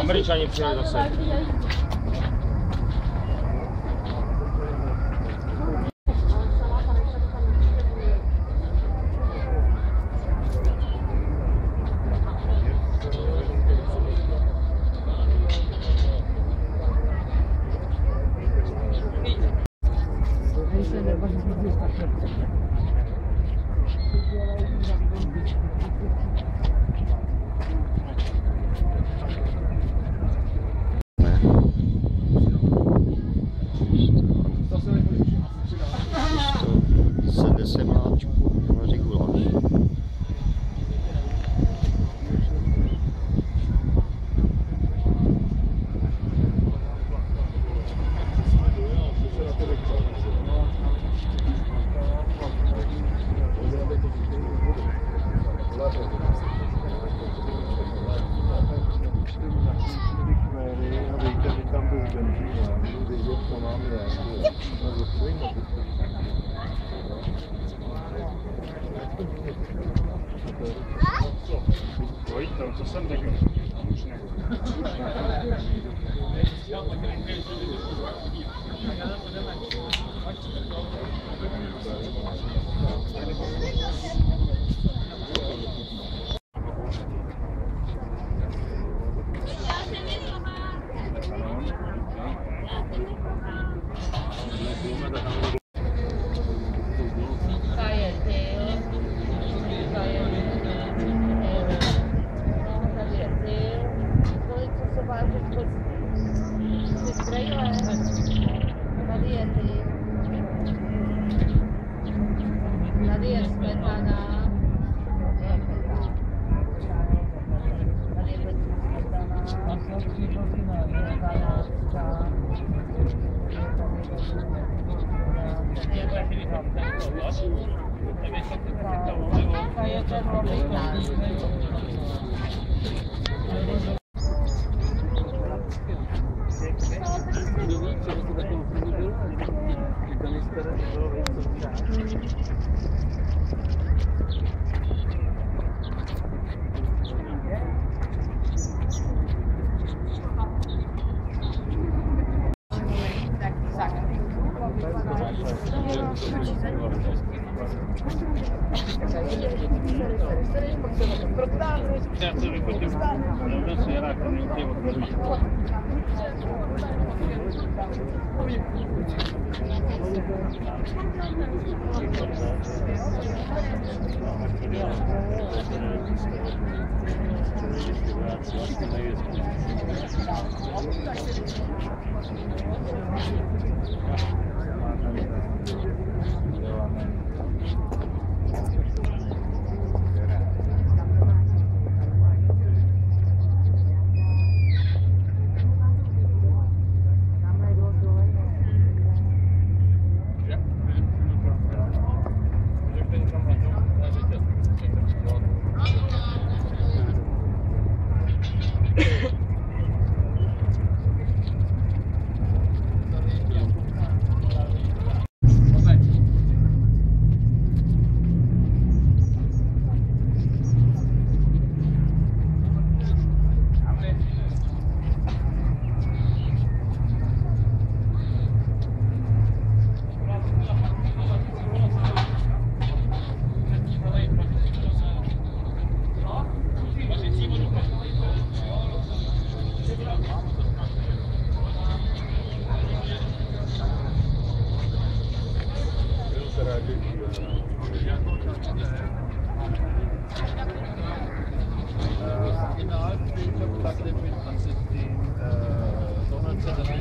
Amerykanie przyjechali do sobie. Sam da jsem řekl. Obvyklý. Остановиться. 这个。